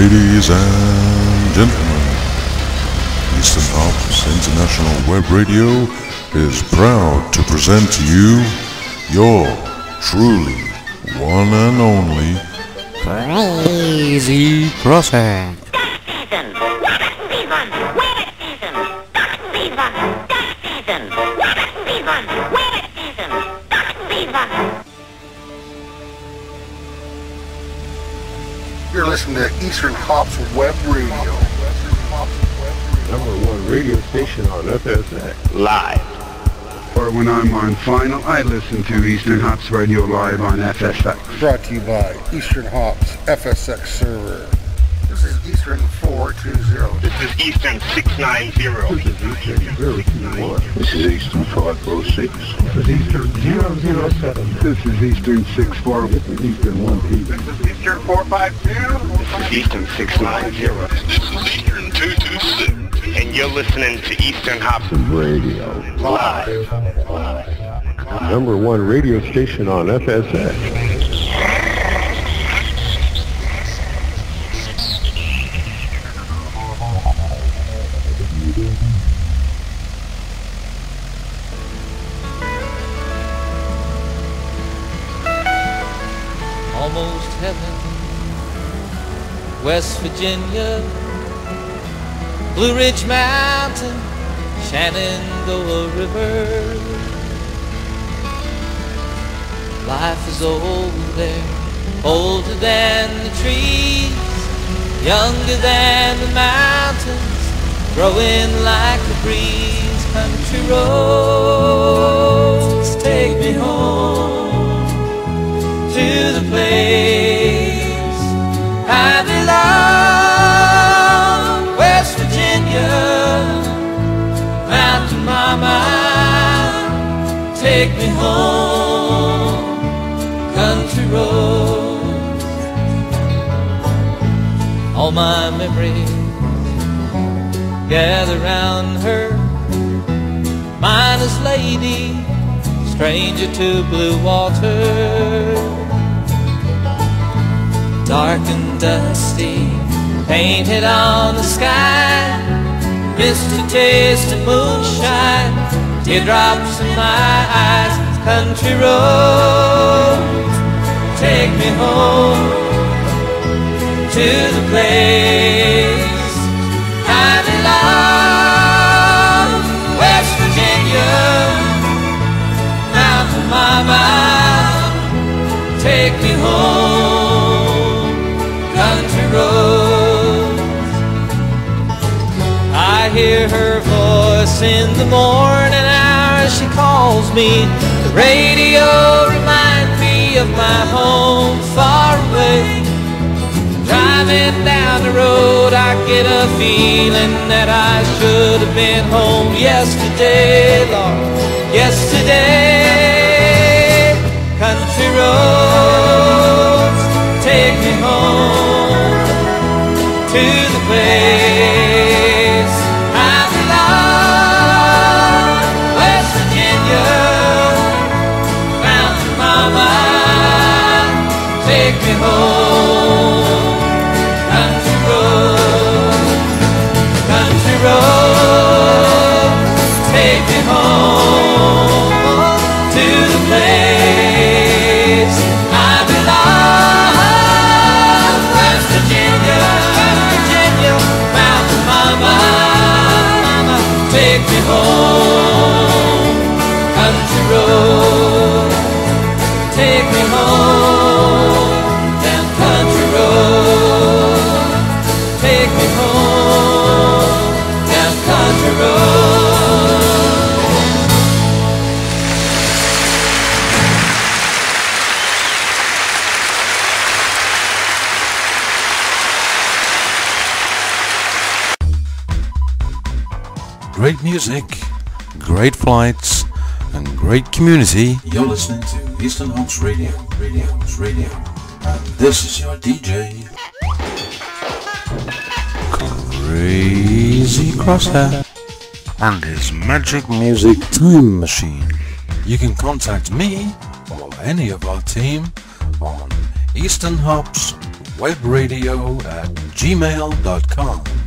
Ladies and gentlemen, Eastern Hops International Web Radio is proud to present to you your truly one and only Crazy Crosshair. season. What season. What season. Duck season. Duck season. What season. You're listening to Eastern Hops Web Radio. number one radio station on FSX. Live. Or when I'm on final, I listen to Eastern Hops Radio live on FSX. Brought to you by Eastern Hops FSX server. This is Eastern 420. This is Eastern 690. This is Eastern 021. This is Eastern 506. This is Eastern 007. This is Eastern 64. This is Eastern 1P. This is Eastern 450. This is Eastern 690. This is Eastern 226. And you're listening to Eastern Hops Radio. Live. Number one radio station on FSX. Almost heaven. West Virginia, Blue Ridge Mountain, Shenandoah River. Life is old there, older than the trees, younger than the mountains, growing like the breeze. Country roads take me home, country roads. All my memories gather round her, mindless lady, stranger to blue water dark and dusty, painted on the sky. A taste of moonshine, teardrops in my eyes. Country roads, take me home to the place I belong. West Virginia, Mountain Mama, take me home country roads. I hear her voice in the morning. She calls me. The radio reminds me of my home far away. Driving down the road, I get a feeling that I should have been home yesterday, Lord. Yesterday, country roads take me home to the place home, country road, take me home, great music, great flights, and great community. You're listening to Eastern Hops Radio, Radio, Radio. And this is your DJ, Crazy Crosshair, and his magic music time machine. You can contact me or any of our team on Eastern Hops webradio at gmail.com.